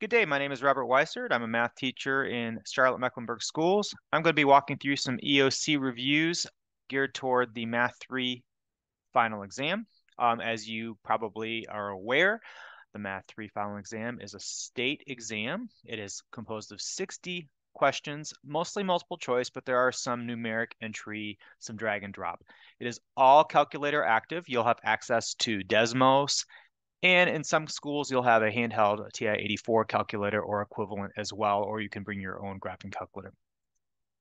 Good day, my name is Robert Weissert. I'm a math teacher in Charlotte-Mecklenburg Schools. I'm going to be walking through some EOC reviews geared toward the Math 3 final exam. Um, as you probably are aware, the Math 3 final exam is a state exam. It is composed of 60 questions, mostly multiple choice, but there are some numeric entry, some drag and drop. It is all calculator active. You'll have access to Desmos and in some schools, you'll have a handheld TI-84 calculator or equivalent as well, or you can bring your own graphing calculator.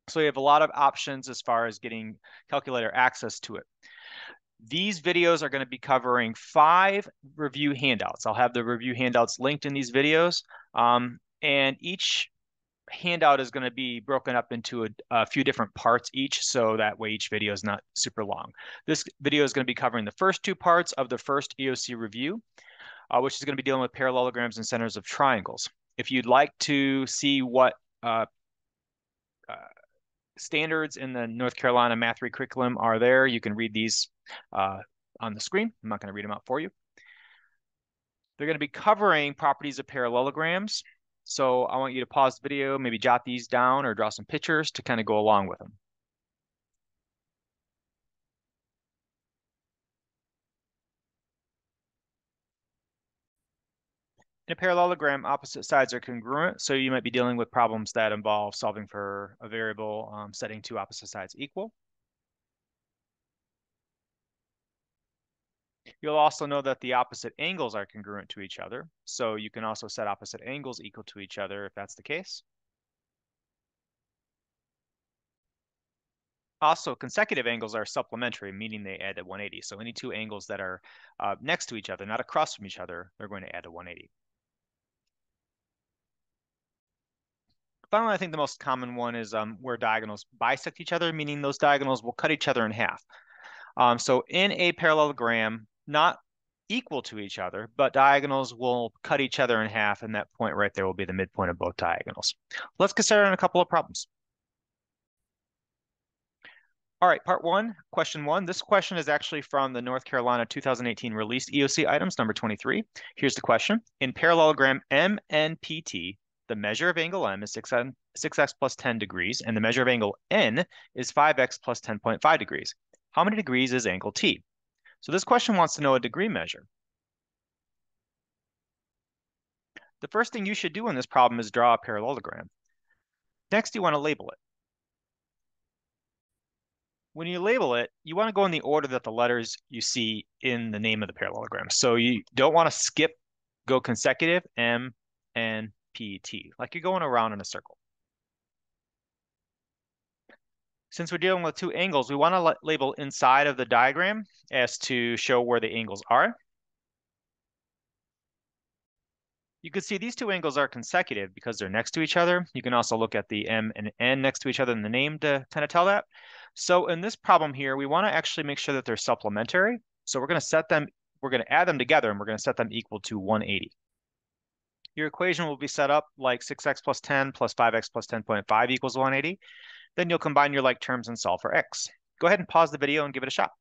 So you have a lot of options as far as getting calculator access to it. These videos are going to be covering five review handouts. I'll have the review handouts linked in these videos. Um, and each handout is going to be broken up into a, a, few different parts each, so that way each video is not super long. This video is going to be covering the first two parts of the first EOC review uh, which is going to be dealing with parallelograms and centers of triangles. If you'd like to see what uh, uh, standards in the North Carolina Math 3 curriculum are there, you can read these uh, on the screen. I'm not going to read them out for you. They're going to be covering properties of parallelograms. So I want you to pause the video, maybe jot these down or draw some pictures to kind of go along with them. In a parallelogram, opposite sides are congruent, so you might be dealing with problems that involve solving for a variable um, setting two opposite sides equal. You'll also know that the opposite angles are congruent to each other, so you can also set opposite angles equal to each other if that's the case. Also, consecutive angles are supplementary, meaning they add to 180. So any two angles that are uh, next to each other, not across from each other, they're going to add to 180. Finally, I think the most common one is um, where diagonals bisect each other, meaning those diagonals will cut each other in half. Um, so in a parallelogram, not equal to each other, but diagonals will cut each other in half, and that point right there will be the midpoint of both diagonals. Let's consider on a couple of problems. All right, part one, question one. This question is actually from the North Carolina 2018 released EOC items, number 23. Here's the question. In parallelogram MNPT, the measure of angle m is 6, 6x plus 10 degrees, and the measure of angle n is 5x plus 10.5 degrees. How many degrees is angle t? So this question wants to know a degree measure. The first thing you should do in this problem is draw a parallelogram. Next, you want to label it. When you label it, you want to go in the order that the letters you see in the name of the parallelogram. So you don't want to skip, go consecutive, M, N, PET, like you're going around in a circle. Since we're dealing with two angles, we want to label inside of the diagram as to show where the angles are. You can see these two angles are consecutive because they're next to each other. You can also look at the M and N next to each other in the name to kind of tell that. So in this problem here, we want to actually make sure that they're supplementary. So we're going to set them, we're going to add them together and we're going to set them equal to 180 your equation will be set up like 6x plus 10 plus 5x plus 10.5 equals 180. Then you'll combine your like terms and solve for x. Go ahead and pause the video and give it a shot.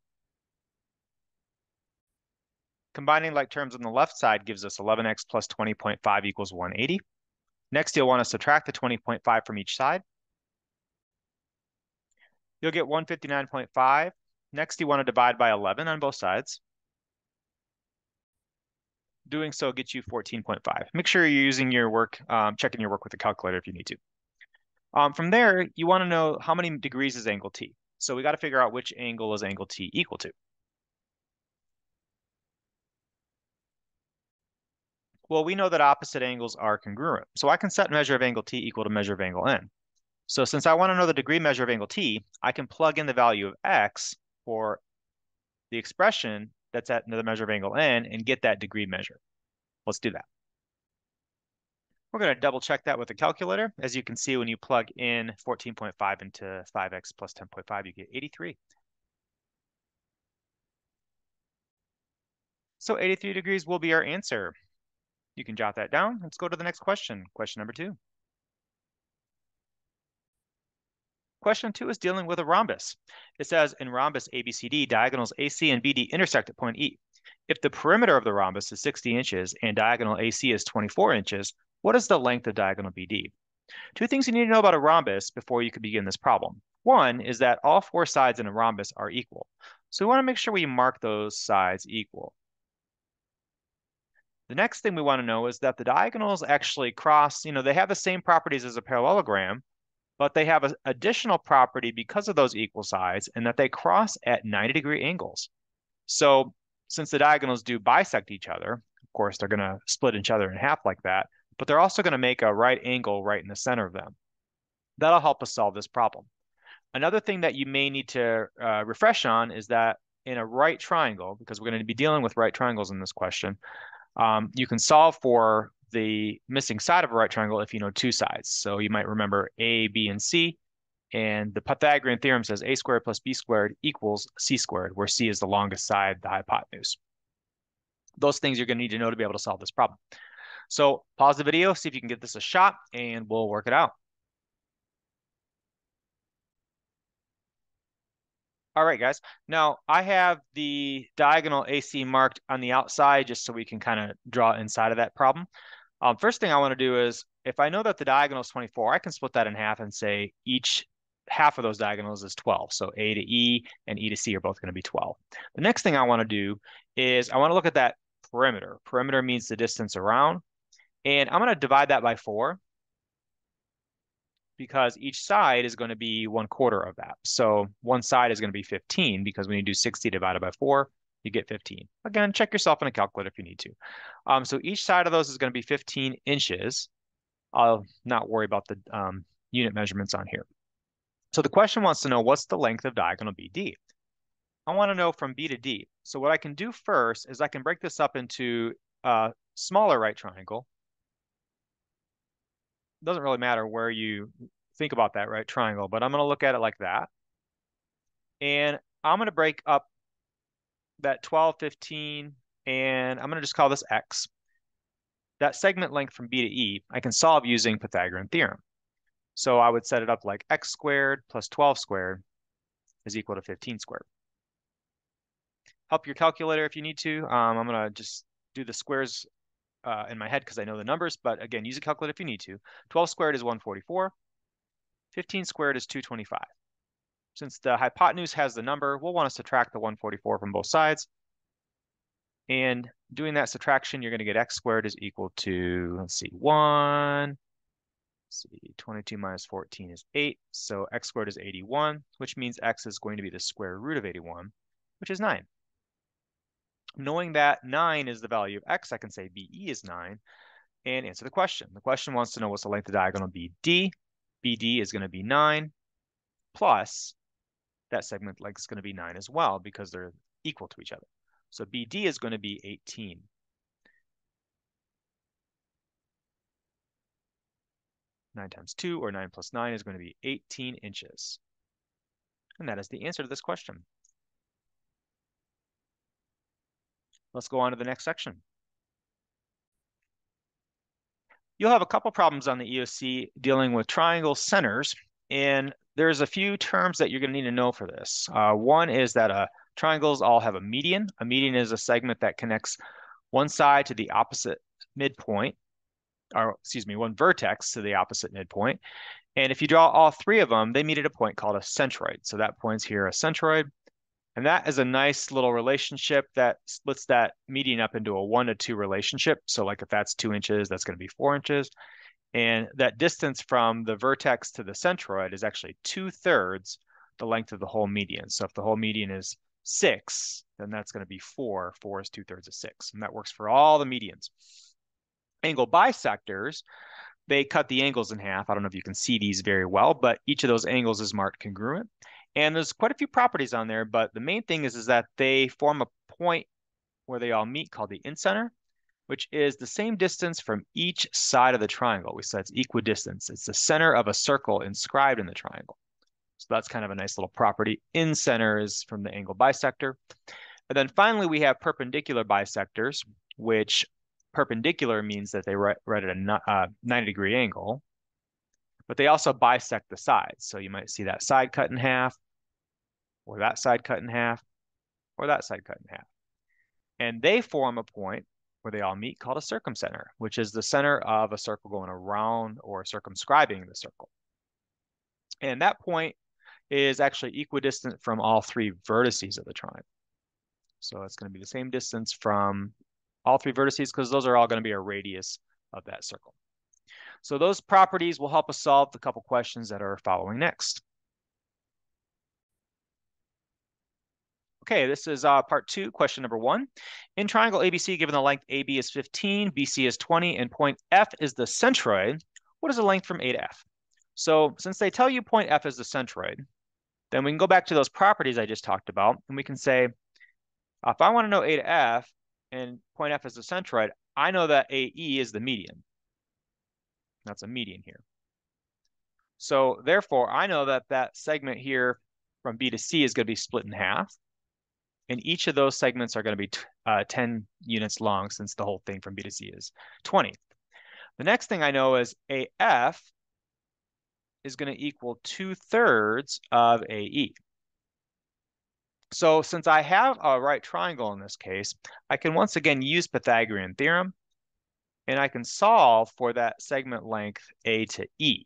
Combining like terms on the left side gives us 11x plus 20.5 equals 180. Next, you'll want to subtract the 20.5 from each side. You'll get 159.5. Next, you want to divide by 11 on both sides doing so gets you 14.5. Make sure you're using your work, um, checking your work with a calculator if you need to. Um, from there, you want to know how many degrees is angle T. So we got to figure out which angle is angle T equal to. Well, we know that opposite angles are congruent. So I can set measure of angle T equal to measure of angle N. So since I want to know the degree measure of angle T, I can plug in the value of X for the expression that's at the measure of angle n and get that degree measure. Let's do that. We're going to double check that with a calculator. As you can see, when you plug in 14.5 into 5x plus 10.5, you get 83. So 83 degrees will be our answer. You can jot that down. Let's go to the next question, question number two. Question two is dealing with a rhombus. It says in rhombus ABCD, diagonals AC and BD intersect at point E. If the perimeter of the rhombus is 60 inches and diagonal AC is 24 inches, What is the length of diagonal BD? Two things you need to know about a rhombus before you can begin this problem. One is that all four sides in a rhombus are equal. So we want to make sure we mark those sides equal. The next thing we want to know is that the diagonals actually cross, you know, they have the same properties as a parallelogram, but they have an additional property because of those equal sides and that they cross at 90 degree angles. So since the diagonals do bisect each other, of course, they're going to split each other in half like that, but they're also going to make a right angle right in the center of them. That'll help us solve this problem. Another thing that you may need to uh, refresh on is that in a right triangle, because we're going to be dealing with right triangles in this question, um, you can solve for the missing side of a right triangle if you know two sides. So you might remember A, B, and C. And the Pythagorean theorem says a squared plus b squared equals c squared, where c is the longest side, the hypotenuse. Those things you're going to need to know to be able to solve this problem. So pause the video, see if you can get this a shot, and we'll work it out. All right, guys. Now I have the diagonal AC marked on the outside just so we can kind of draw inside of that problem. Um, first thing I want to do is if I know that the diagonal is 24, I can split that in half and say each half of those diagonals is 12. So A to E and E to C are both going to be 12. The next thing I want to do is I want to look at that perimeter. Perimeter means the distance around. And I'm going to divide that by 4 because each side is going to be one quarter of that. So one side is going to be 15 because when you do 60 divided by 4, you get 15. Again, check yourself in a calculator if you need to. Um, so each side of those is going to be 15 inches. I'll not worry about the um, unit measurements on here. So the question wants to know what's the length of diagonal BD? I want to know from B to D. So what I can do first is I can break this up into a smaller right triangle. It Doesn't really matter where you think about that right triangle, but I'm going to look at it like that. And I'm going to break up that 12, 15, and I'm going to just call this X. That segment length from B to E, I can solve using Pythagorean theorem. So I would set it up like X squared plus 12 squared is equal to 15 squared. Help your calculator if you need to. Um, I'm going to just do the squares uh, in my head because I know the numbers, but again, use a calculator if you need to. 12 squared is 144. 15 squared is 225. Since the hypotenuse has the number, we'll want to subtract the 144 from both sides. And doing that subtraction, you're going to get x squared is equal to, let's see, 1. Let's see, 22 minus 14 is 8. So x squared is 81, which means x is going to be the square root of 81, which is 9. Knowing that 9 is the value of x, I can say BE is 9 and answer the question. The question wants to know what's the length of diagonal BD. BD is going to be 9 plus that segment length is going to be 9 as well because they're equal to each other. So BD is going to be 18. Nine times two or nine plus nine is going to be 18 inches. And that is the answer to this question. Let's go on to the next section. You'll have a couple problems on the EOC dealing with triangle centers. And there's a few terms that you're going to need to know for this. Uh, one is that uh, triangles all have a median. A median is a segment that connects one side to the opposite midpoint, or excuse me, one vertex to the opposite midpoint. And if you draw all three of them, they meet at a point called a centroid. So that point's here a centroid. And that is a nice little relationship that splits that median up into a one to two relationship. So like if that's two inches, that's going to be four inches. And that distance from the vertex to the centroid is actually two thirds the length of the whole median. So if the whole median is six, then that's going to be four. Four is two thirds of six. And that works for all the medians. Angle bisectors, they cut the angles in half. I don't know if you can see these very well, but each of those angles is marked congruent. And there's quite a few properties on there, but the main thing is, is that they form a point where they all meet called the incenter which is the same distance from each side of the triangle. We said it's equidistance. It's the center of a circle inscribed in the triangle. So that's kind of a nice little property. Incenter is from the angle bisector. And then finally, we have perpendicular bisectors, which perpendicular means that they write, at a uh, 90 degree angle, but they also bisect the sides. So you might see that side cut in half, or that side cut in half, or that side cut in half. And they form a point where they all meet called a circumcenter, which is the center of a circle going around or circumscribing the circle. And that point is actually equidistant from all three vertices of the triangle. So it's going to be the same distance from all three vertices because those are all going to be a radius of that circle. So those properties will help us solve the couple questions that are following next. Okay, this is uh, part two, question number one. In triangle ABC, given the length AB is 15, BC is 20, and point F is the centroid, what is the length from A to F? So since they tell you point F is the centroid, then we can go back to those properties I just talked about, and we can say, if I want to know A to F and point F is the centroid, I know that AE is the median. That's a median here. So therefore, I know that that segment here from B to C is going to be split in half. And each of those segments are going to be uh, 10 units long since the whole thing from B to C is 20. The next thing I know is AF is going to equal 2 thirds of AE. So since I have a right triangle in this case, I can once again use Pythagorean theorem and I can solve for that segment length A to E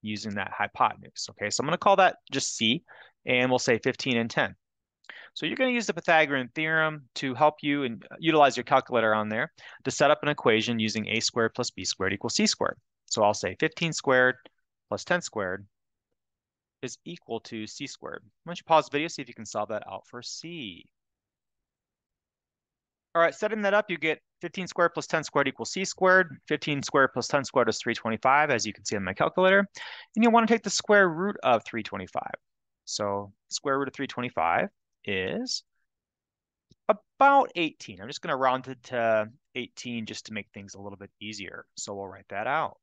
using that hypotenuse. Okay, so I'm going to call that just C and we'll say 15 and 10. So you're going to use the Pythagorean theorem to help you and utilize your calculator on there to set up an equation using a squared plus b squared equals c squared. So I'll say 15 squared plus 10 squared is equal to c squared. Why don't you pause the video, see if you can solve that out for c. All right, setting that up, you get 15 squared plus 10 squared equals c squared. 15 squared plus 10 squared is 325, as you can see on my calculator. And you want to take the square root of 325. So square root of 325 is about 18. I'm just going to round it to 18 just to make things a little bit easier. So we'll write that out.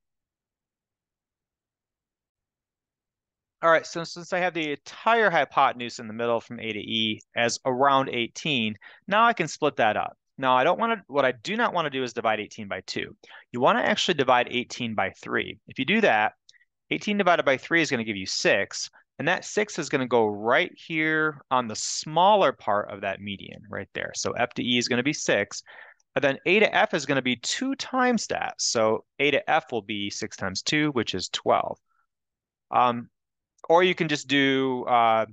All right, so since I have the entire hypotenuse in the middle from A to E as around 18, now I can split that up. Now I don't want to, what I do not want to do is divide 18 by 2. You want to actually divide 18 by 3. If you do that, 18 divided by 3 is going to give you 6. And that six is going to go right here on the smaller part of that median right there. So F to E is going to be six. And then A to F is going to be two times that. So A to F will be six times two, which is 12. Um, or you can just do uh,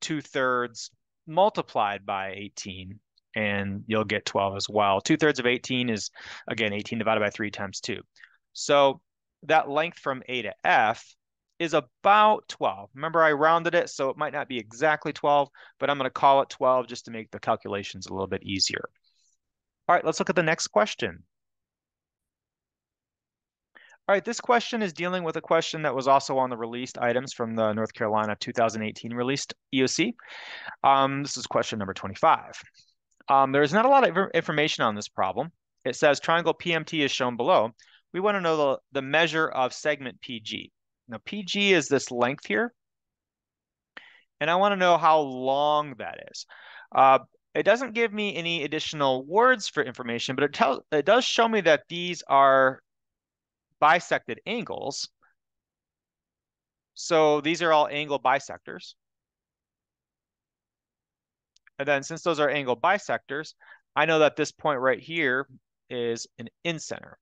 two thirds multiplied by 18 and you'll get 12 as well. Two thirds of 18 is again, 18 divided by three times two. So that length from A to F is about 12. Remember, I rounded it, so it might not be exactly 12, but I'm going to call it 12 just to make the calculations a little bit easier. All right, let's look at the next question. All right, this question is dealing with a question that was also on the released items from the North Carolina 2018 released EOC. Um, this is question number 25. Um, there is not a lot of information on this problem. It says triangle PMT is shown below. We want to know the, the measure of segment PG. Now PG is this length here. And I want to know how long that is. Uh, it doesn't give me any additional words for information, but it it does show me that these are bisected angles. So these are all angle bisectors. And then since those are angle bisectors, I know that this point right here is an incenter.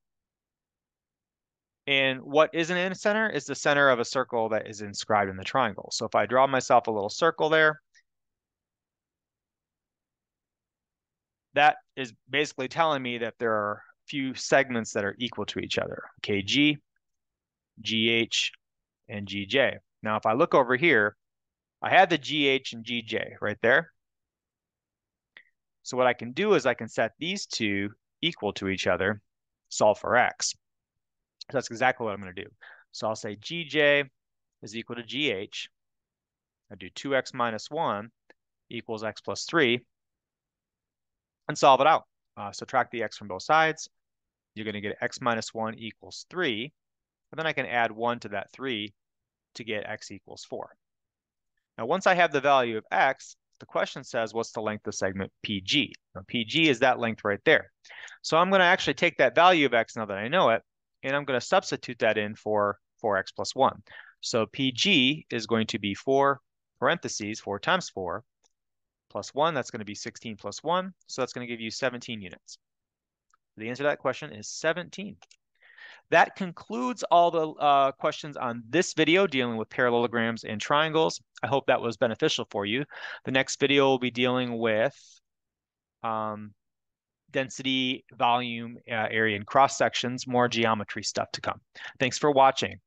And what is an center is the center of a circle that is inscribed in the triangle. So if I draw myself a little circle there, that is basically telling me that there are a few segments that are equal to each other, KG, GH, and GJ. Now, if I look over here, I have the GH and GJ right there. So what I can do is I can set these two equal to each other, solve for X. So that's exactly what I'm going to do. So I'll say gj is equal to gh. I do 2x minus 1 equals x plus 3 and solve it out. Uh, subtract the x from both sides. You're going to get x minus 1 equals 3. And then I can add 1 to that 3 to get x equals 4. Now, once I have the value of x, the question says, what's the length of segment PG? Now, PG is that length right there. So I'm going to actually take that value of x now that I know it, and I'm going to substitute that in for 4x plus 1. So PG is going to be 4 parentheses, 4 times 4, plus 1, that's going to be 16 plus 1. So that's going to give you 17 units. The answer to that question is 17. That concludes all the uh, questions on this video dealing with parallelograms and triangles. I hope that was beneficial for you. The next video will be dealing with um, density, volume, uh, area, and cross sections, more geometry stuff to come. Thanks for watching.